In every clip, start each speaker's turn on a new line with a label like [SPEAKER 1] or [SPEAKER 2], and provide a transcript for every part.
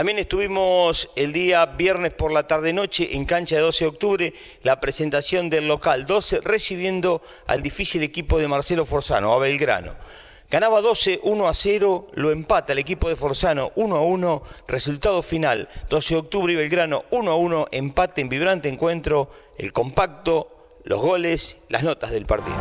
[SPEAKER 1] También estuvimos el día viernes por la tarde-noche en cancha de 12 de octubre, la presentación del local 12, recibiendo al difícil equipo de Marcelo Forzano, a Belgrano. Ganaba 12, 1 a 0, lo empata el equipo de Forzano 1 a 1, resultado final 12 de octubre y Belgrano 1 a 1, empate en vibrante encuentro, el compacto, los goles, las notas del partido.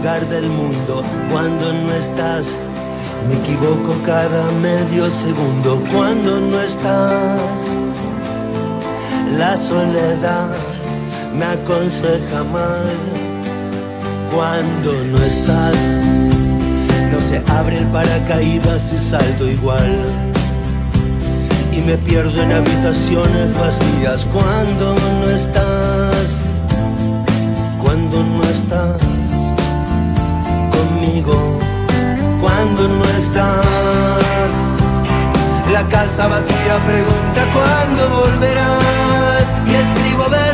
[SPEAKER 2] Lugar del mundo, cuando no estás, me equivoco cada medio segundo, cuando no estás, la soledad me aconseja mal, cuando no estás, no se abre el paracaídas y salto igual. Y me pierdo en habitaciones vacías cuando no estás. Cuando no estás cuando no estás. La casa vacía pregunta cuándo volverás y escribo versos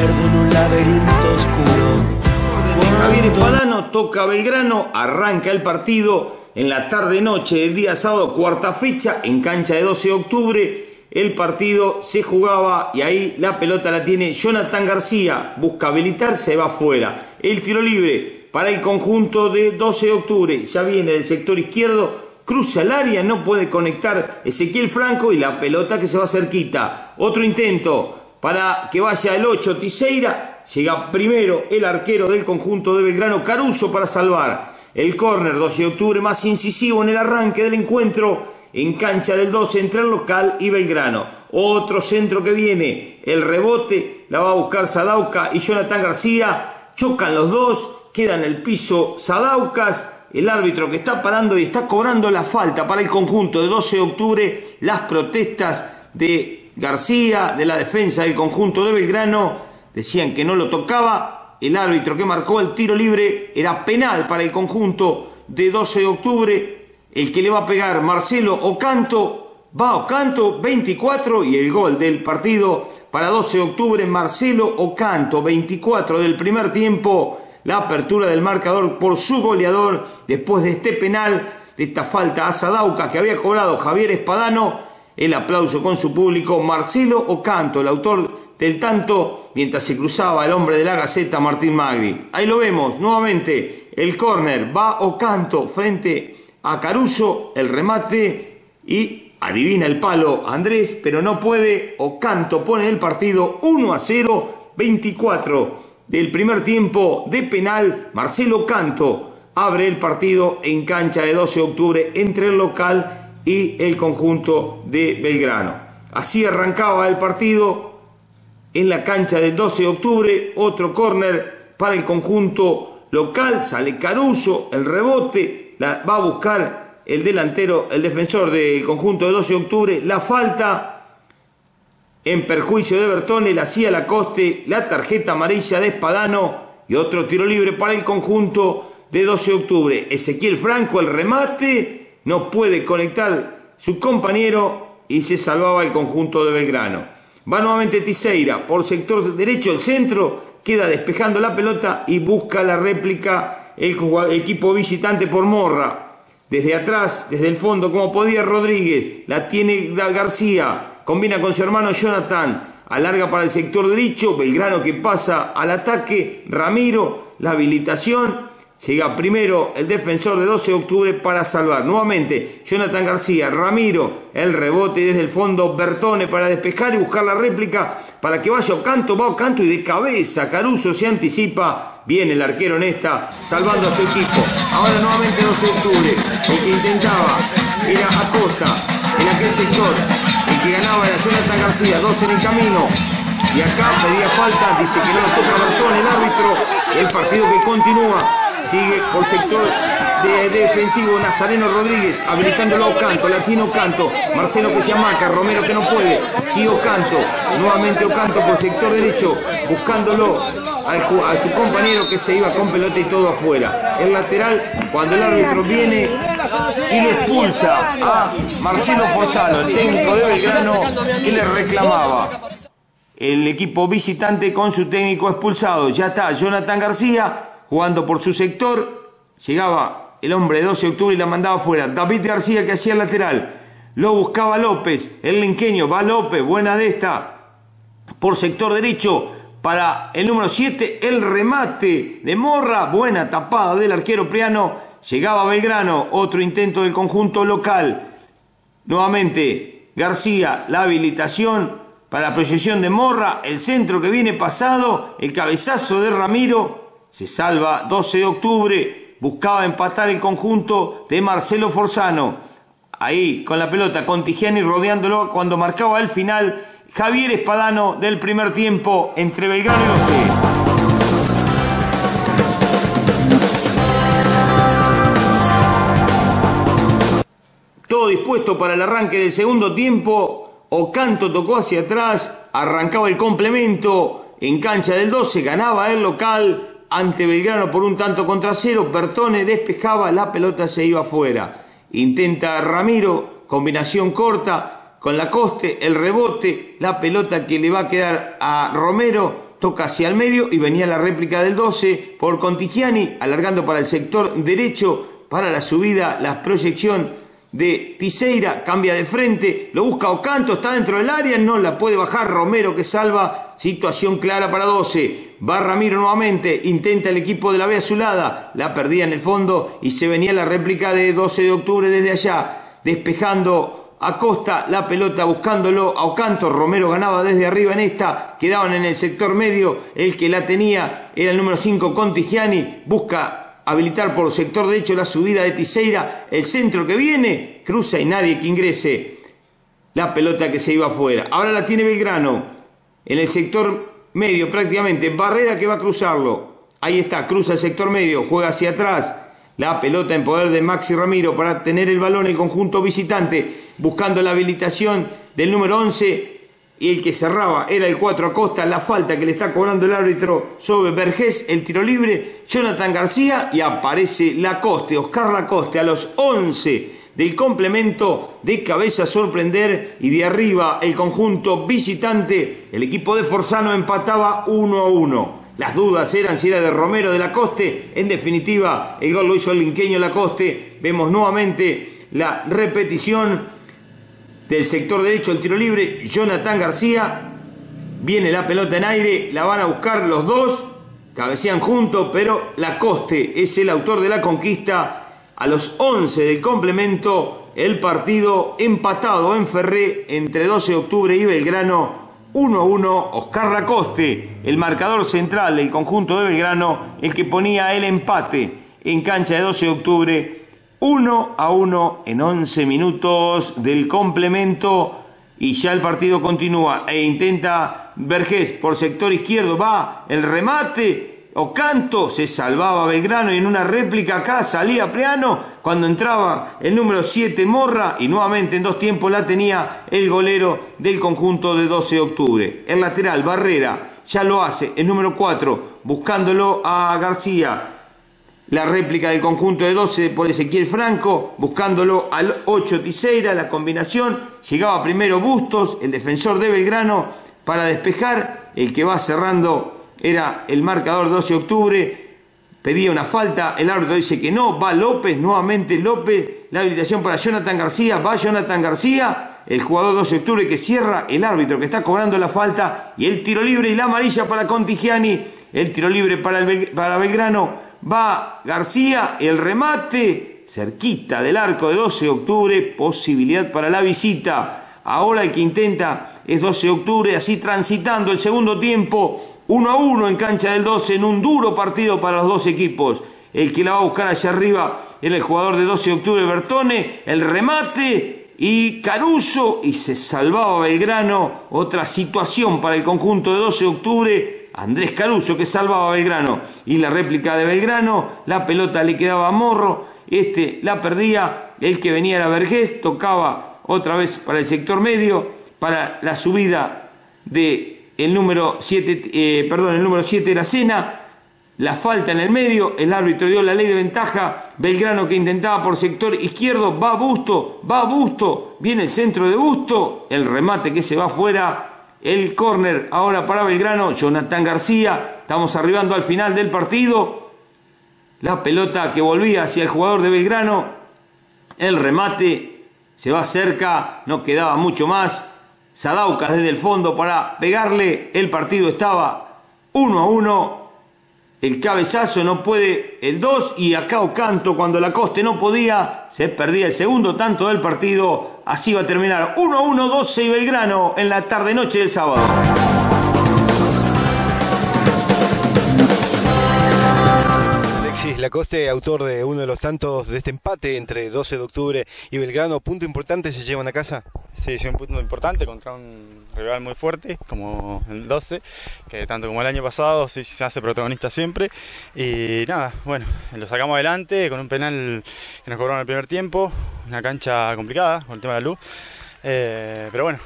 [SPEAKER 2] pierdo en un laberinto oscuro.
[SPEAKER 1] Javier Espadano toca Belgrano, arranca el partido en la tarde-noche del día sábado, cuarta fecha, en cancha de 12 de octubre. El partido se jugaba y ahí la pelota la tiene Jonathan García. Busca habilitar, se va afuera. El tiro libre para el conjunto de 12 de octubre. Ya viene del sector izquierdo cruza el área, no puede conectar Ezequiel Franco y la pelota que se va cerquita. Otro intento para que vaya el 8 Tiseira. Llega primero el arquero del conjunto de Belgrano Caruso para salvar. El córner 12 de octubre más incisivo en el arranque del encuentro en cancha del 12 entre el local y Belgrano. Otro centro que viene, el rebote, la va a buscar Sadauca y Jonathan García. Chocan los dos, queda en el piso Sadaucas el árbitro que está parando y está cobrando la falta para el conjunto de 12 de octubre, las protestas de García, de la defensa del conjunto de Belgrano, decían que no lo tocaba, el árbitro que marcó el tiro libre era penal para el conjunto de 12 de octubre, el que le va a pegar Marcelo Ocanto, va Ocanto 24 y el gol del partido para 12 de octubre, Marcelo Ocanto 24 del primer tiempo la apertura del marcador por su goleador después de este penal, de esta falta a Sadauca que había cobrado Javier Espadano. El aplauso con su público, Marcelo Ocanto, el autor del tanto, mientras se cruzaba el hombre de la Gaceta, Martín Magri. Ahí lo vemos, nuevamente, el córner va Ocanto frente a Caruso, el remate y adivina el palo Andrés, pero no puede, Ocanto pone el partido 1 a 0, 24 del primer tiempo de penal, Marcelo Canto abre el partido en cancha de 12 de octubre entre el local y el conjunto de Belgrano. Así arrancaba el partido en la cancha del 12 de octubre, otro córner para el conjunto local, sale Caruso, el rebote, va a buscar el delantero, el defensor del conjunto de 12 de octubre, la falta en perjuicio de Bertone, la hacía la coste, la tarjeta amarilla de Espadano y otro tiro libre para el conjunto de 12 de octubre. Ezequiel Franco, el remate, no puede conectar su compañero y se salvaba el conjunto de Belgrano. Va nuevamente Tiseira por sector derecho, el centro, queda despejando la pelota y busca la réplica el equipo visitante por Morra. Desde atrás, desde el fondo, como podía Rodríguez, la tiene García, combina con su hermano Jonathan, alarga para el sector derecho, Belgrano que pasa al ataque, Ramiro, la habilitación, llega primero el defensor de 12 de octubre para salvar. Nuevamente, Jonathan García, Ramiro, el rebote desde el fondo, Bertone para despejar y buscar la réplica para que vaya Ocanto, va Ocanto y de cabeza, Caruso se anticipa, viene el arquero en salvando a su equipo. Ahora nuevamente 12 de octubre, el que intentaba era Acosta en aquel sector, el que ganaba era Jonathan García, dos en el camino. Y acá pedía falta, dice que no toca Bertón, el árbitro. El partido que continúa, sigue por sector de, defensivo Nazareno Rodríguez, habilitándolo a Ocanto, Latino Ocanto, Marcelo que se amaca, Romero que no puede, sí Ocanto, nuevamente Ocanto por sector derecho, buscándolo a su compañero que se iba con pelota y todo afuera. El lateral, cuando el árbitro viene y le expulsa a Marcelo Forzano, el técnico de Belgrano, que le reclamaba. El equipo visitante con su técnico expulsado. Ya está Jonathan García jugando por su sector. Llegaba el hombre de 12 de octubre y la mandaba fuera. David García que hacía el lateral. Lo buscaba López, el linqueño. Va López, buena de esta. Por sector derecho, para el número 7, el remate de Morra, buena tapada del arquero Priano, llegaba Belgrano, otro intento del conjunto local. Nuevamente, García, la habilitación para la proyección de Morra, el centro que viene pasado, el cabezazo de Ramiro, se salva 12 de octubre, buscaba empatar el conjunto de Marcelo Forzano. Ahí, con la pelota, con Tigiani rodeándolo, cuando marcaba el final, Javier Espadano del primer tiempo entre Belgrano y. Todo dispuesto para el arranque del segundo tiempo. Ocanto tocó hacia atrás, arrancaba el complemento en cancha del 12, ganaba el local ante Belgrano por un tanto contra cero. Bertone despejaba, la pelota se iba afuera. Intenta Ramiro, combinación corta, con la coste, el rebote, la pelota que le va a quedar a Romero, toca hacia el medio y venía la réplica del 12 por Contigiani, alargando para el sector derecho, para la subida, la proyección de Tiseira, cambia de frente, lo busca Ocanto, está dentro del área, no la puede bajar Romero que salva, situación clara para 12, va Ramiro nuevamente, intenta el equipo de la B azulada, la perdía en el fondo y se venía la réplica de 12 de octubre desde allá, despejando Acosta la pelota buscándolo a Ocanto, Romero ganaba desde arriba en esta, quedaban en el sector medio, el que la tenía era el número 5 Contigiani, busca habilitar por el sector derecho la subida de Tiseira, el centro que viene, cruza y nadie que ingrese la pelota que se iba afuera. Ahora la tiene Belgrano, en el sector medio prácticamente, Barrera que va a cruzarlo, ahí está, cruza el sector medio, juega hacia atrás, la pelota en poder de Maxi Ramiro para tener el balón el conjunto visitante, buscando la habilitación del número 11 y el que cerraba era el 4 Acosta, la falta que le está cobrando el árbitro sobre Vergés, el tiro libre, Jonathan García y aparece Lacoste, Oscar Lacoste a los 11 del complemento de cabeza sorprender y de arriba el conjunto visitante, el equipo de Forzano empataba 1 a 1. Las dudas eran si era de Romero de Lacoste. En definitiva, el gol lo hizo el linqueño Lacoste. Vemos nuevamente la repetición del sector derecho del tiro libre. Jonathan García. Viene la pelota en aire. La van a buscar los dos. Cabecean juntos, pero Lacoste es el autor de la conquista. A los 11 del complemento, el partido empatado en Ferré entre 12 de octubre y Belgrano 1-1 Oscar Lacoste, el marcador central del conjunto de Belgrano, el que ponía el empate en cancha de 12 de octubre, 1 a 1 en 11 minutos del complemento y ya el partido continúa e intenta Vergés por sector izquierdo, va el remate Ocanto se salvaba Belgrano y en una réplica acá salía Preano cuando entraba el número 7 Morra y nuevamente en dos tiempos la tenía el golero del conjunto de 12 de octubre. El lateral Barrera ya lo hace el número 4 buscándolo a García. La réplica del conjunto de 12 por Ezequiel Franco, buscándolo al 8 Tiseira, la combinación. Llegaba primero Bustos, el defensor de Belgrano, para despejar, el que va cerrando era el marcador 12 de octubre, pedía una falta, el árbitro dice que no, va López, nuevamente López, la habilitación para Jonathan García, va Jonathan García, el jugador 12 de octubre que cierra, el árbitro que está cobrando la falta. Y el tiro libre y la amarilla para Contigiani, el tiro libre para, el, para Belgrano, va García, el remate cerquita del arco de 12 de octubre, posibilidad para la visita, ahora el que intenta es 12 de octubre, así transitando el segundo tiempo, 1 a 1 en cancha del 12 en un duro partido para los dos equipos. El que la va a buscar hacia arriba era el jugador de 12 de octubre, Bertone. El remate y Caruso y se salvaba Belgrano. Otra situación para el conjunto de 12 de octubre. Andrés Caruso que salvaba a Belgrano y la réplica de Belgrano. La pelota le quedaba a Morro. Este la perdía. El que venía era Vergés. Tocaba otra vez para el sector medio. Para la subida de el número 7, eh, perdón, el número 7 era Sena la falta en el medio, el árbitro dio la ley de ventaja, Belgrano que intentaba por sector izquierdo, va Busto, va Busto, viene el centro de Busto, el remate que se va afuera, el córner ahora para Belgrano, Jonathan García, estamos arribando al final del partido, la pelota que volvía hacia el jugador de Belgrano, el remate se va cerca, no quedaba mucho más, Sadaucas desde el fondo para pegarle, el partido estaba 1 a 1 el cabezazo no puede el 2 y acá Ocanto cuando la Coste no podía, se perdía el segundo tanto del partido, así va a terminar 1-1 12 y Belgrano en la tarde noche del sábado.
[SPEAKER 3] Lacoste, autor de uno de los tantos de este empate entre 12 de octubre y Belgrano, punto importante se llevan a casa.
[SPEAKER 4] Sí, sí, un punto importante contra un rival muy fuerte como el 12, que tanto como el año pasado sí, se hace protagonista siempre. Y nada, bueno, lo sacamos adelante con un penal que nos cobraron el primer tiempo, una cancha complicada con el tema de la luz. Eh, pero bueno,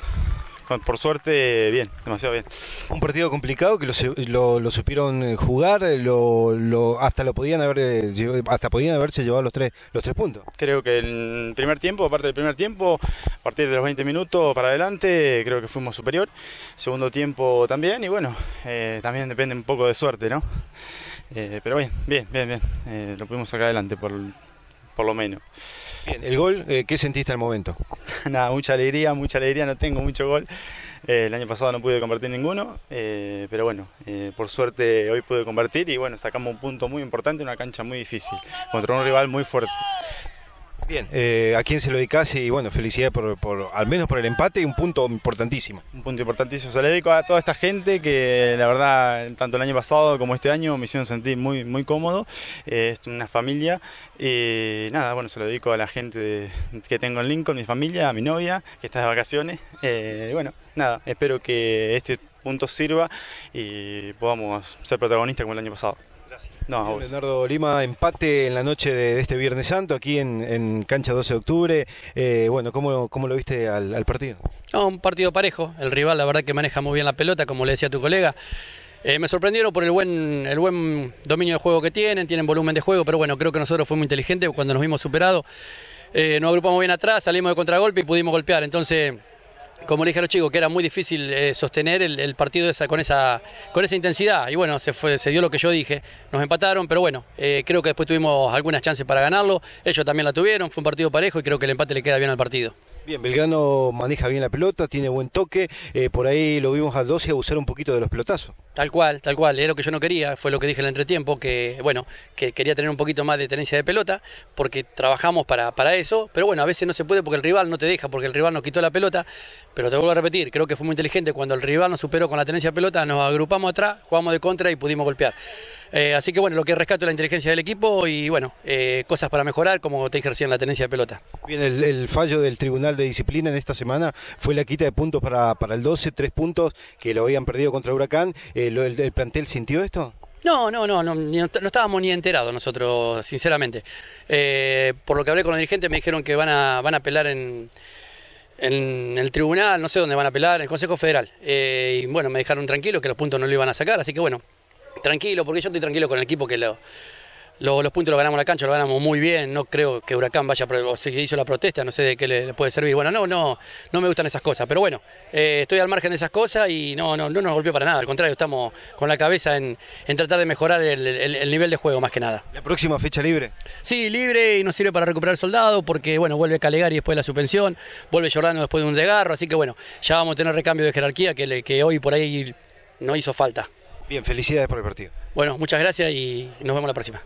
[SPEAKER 4] por suerte, bien, demasiado bien.
[SPEAKER 3] Un partido complicado que lo, supieron eh, jugar, eh, lo, hasta lo podían haber eh, hasta podían haberse llevado los tres los tres puntos.
[SPEAKER 4] Creo que el primer tiempo, aparte del primer tiempo, a partir de los 20 minutos para adelante, creo que fuimos superior. Segundo tiempo también y bueno, también depende un poco de suerte, ¿no? pero bien, bien, bien, bien. lo pudimos sacar adelante por, por lo menos.
[SPEAKER 3] Bien, el gol, eh, ¿qué sentiste al momento?
[SPEAKER 4] Nada, mucha alegría, mucha alegría, no tengo mucho gol. Eh, el año pasado no pude convertir ninguno, eh, pero bueno, por suerte hoy pude convertir y bueno, sacamos un punto muy importante en una cancha muy difícil, contra un rival muy fuerte.
[SPEAKER 3] Bien, eh, ¿a quién se lo dedicas? Y bueno, felicidades por, al menos por el empate y un punto importantísimo.
[SPEAKER 4] Un punto importantísimo. Se le dedico a toda esta gente que la verdad, tanto el año pasado como este año me hicieron sentir muy, muy cómodo. Eh, es una familia. Y nada, bueno, se lo dedico a la gente que tengo en Lincoln, mi familia, a mi novia, que está de vacaciones. Eh, bueno, nada, espero que este punto sirva y podamos ser protagonistas como el año pasado.
[SPEAKER 3] No, Leonardo Lima, empate en la noche de, este Viernes Santo, aquí en, cancha 12 de octubre. Eh, bueno, ¿cómo, ¿cómo, lo viste al, partido?
[SPEAKER 5] un partido parejo. El rival, la verdad, que maneja muy bien la pelota, como le decía tu colega. Eh, me sorprendieron por el buen, el buen dominio de juego que tienen, tienen volumen de juego, pero bueno, creo que nosotros fuimos inteligentes cuando nos vimos superados. Eh, nos agrupamos bien atrás, salimos de contragolpe y pudimos golpear. Entonces, como le dije a los chicos, que era muy difícil eh, sostener el, partido con, esa, intensidad. Y bueno, se, fue, se dio lo que yo dije. Nos empataron, pero bueno, eh, creo que después tuvimos algunas chances para ganarlo. Ellos también la tuvieron, fue un partido parejo y creo que el empate le queda bien al partido.
[SPEAKER 3] Bien, Belgrano maneja bien la pelota, tiene buen toque, eh, por ahí lo vimos al 12 abusar un poquito de los pelotazos.
[SPEAKER 5] Tal cual, tal cual, es lo que yo no quería, fue lo que dije en el entretiempo, que bueno, que quería tener un poquito más de tenencia de pelota, porque trabajamos para, para eso, pero bueno, a veces no se puede porque el rival no te deja, porque el rival nos quitó la pelota, pero te vuelvo a repetir, creo que fue muy inteligente, cuando el rival nos superó con la tenencia de pelota, nos agrupamos atrás, jugamos de contra y pudimos golpear. Eh, así que bueno, lo que rescato es la inteligencia del equipo y bueno, eh, cosas para mejorar, como te dije recién, la tenencia de pelota.
[SPEAKER 3] Bien, el, fallo del Tribunal de Disciplina en esta semana fue la quita de puntos para, para el 12, tres puntos que lo habían perdido contra Huracán. El, plantel sintió esto?
[SPEAKER 5] No, no, no, no, no, estábamos ni enterados nosotros, sinceramente. por lo que hablé con los dirigentes me dijeron que van a, van a apelar en, en el tribunal, no sé dónde van a apelar, en el Consejo Federal. y bueno, me dejaron tranquilo que los puntos no lo iban a sacar, así que bueno, tranquilo, porque yo estoy tranquilo con el equipo que lo, los puntos los ganamos en la cancha, lo ganamos muy bien. No creo que Huracán vaya, o si hizo la protesta, no sé de qué le, puede servir. Bueno, no, no, no me gustan esas cosas, pero bueno, eh, estoy al margen de esas cosas y no, no, no nos golpeó para nada. Al contrario, estamos con la cabeza en, tratar de mejorar el, nivel de juego más que nada.
[SPEAKER 3] ¿La próxima fecha libre?
[SPEAKER 5] Sí, libre y nos sirve para recuperar soldado porque, bueno, vuelve Calegari después de la suspensión, vuelve Jordano después de un desgarro, así que bueno, ya vamos a tener recambio de jerarquía que, que hoy por ahí no hizo falta.
[SPEAKER 3] Bien, felicidades por el partido.
[SPEAKER 5] Bueno, muchas gracias y nos vemos la próxima.